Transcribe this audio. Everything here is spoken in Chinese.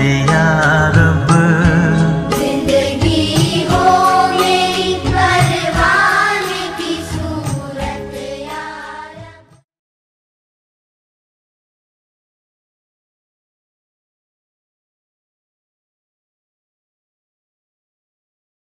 飞呀